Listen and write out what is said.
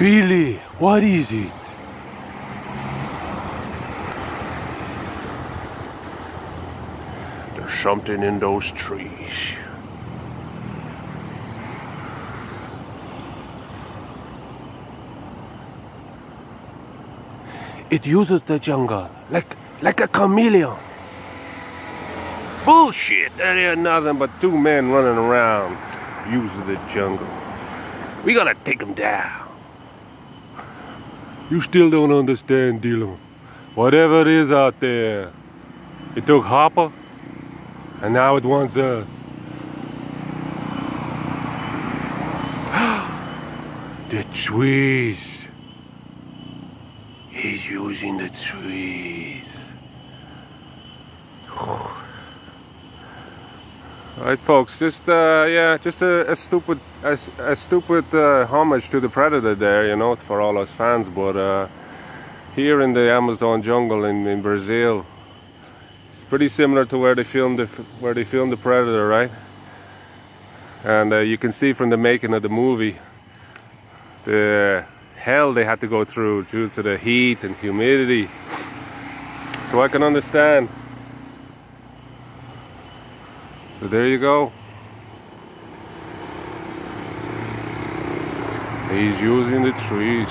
Billy, what is it? There's something in those trees. It uses the jungle like like a chameleon. Bullshit! That ain't nothing but two men running around using the jungle. We gotta take them down. You still don't understand, Dillon. Whatever it is out there, it took Hopper, and now it wants us. the trees. He's using the trees. Alright folks, just uh, yeah, just a, a stupid a, a stupid uh, homage to the Predator there, you know, for all us fans, but uh, here in the Amazon jungle in, in Brazil, it's pretty similar to where they filmed the where they filmed the Predator, right? And uh, you can see from the making of the movie the hell they had to go through due to the heat and humidity. So I can understand. So there you go. He's using the trees.